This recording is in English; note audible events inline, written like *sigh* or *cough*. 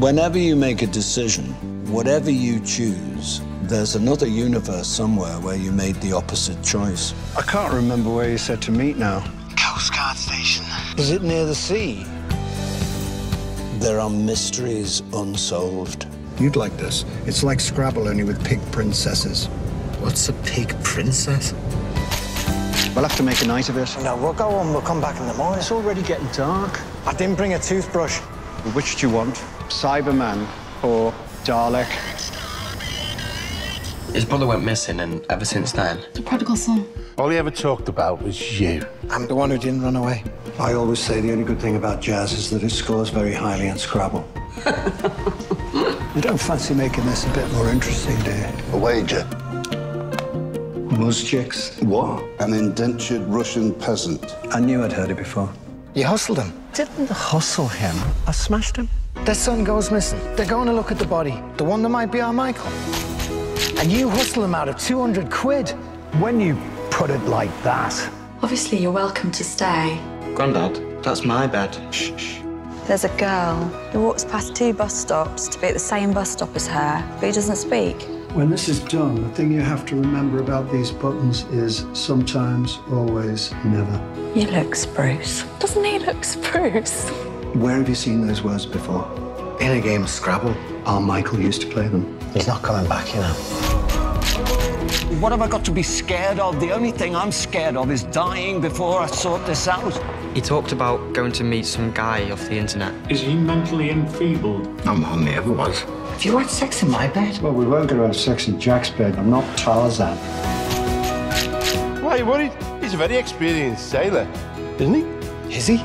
Whenever you make a decision, whatever you choose, there's another universe somewhere where you made the opposite choice. I can't remember where you said to meet now. Coast Guard Station. Is it near the sea? There are mysteries unsolved. You'd like this. It's like Scrabble, only with pig princesses. What's a pig princess? We'll have to make a night of it. No, we'll go on. We'll come back in the morning. It's already getting dark. I didn't bring a toothbrush. Which do you want? Cyberman or Dalek? His brother went missing, and ever since then, The prodigal son. All he ever talked about was you. I'm the one who didn't run away. I always say the only good thing about jazz is that it scores very highly on Scrabble. *laughs* you don't fancy making this a bit more interesting, do you? A wager. Muzjiks. What? An indentured Russian peasant. I knew I'd heard it before. You hustled him. Didn't hustle him. I smashed him. Their son goes missing. They're going to look at the body. The one that might be our Michael. And you hustle him out of 200 quid. When you put it like that, Obviously, you're welcome to stay. Grandad, that's my bed. Shh, shh. There's a girl who walks past two bus stops to be at the same bus stop as her, but who doesn't speak. When this is done, the thing you have to remember about these buttons is sometimes, always, never. You look spruce. Doesn't he look spruce? where have you seen those words before? In a game of Scrabble. Our Michael used to play them. He's not coming back, you know. What have I got to be scared of? The only thing I'm scared of is dying before I sort this out. He talked about going to meet some guy off the internet. Is he mentally enfeebled? I'm on the ever was. Have you had sex in my bed? Well, we won't go to have sex in Jack's bed. I'm not Tarzan. Why are you worried? He's a very experienced sailor, isn't he? Is he?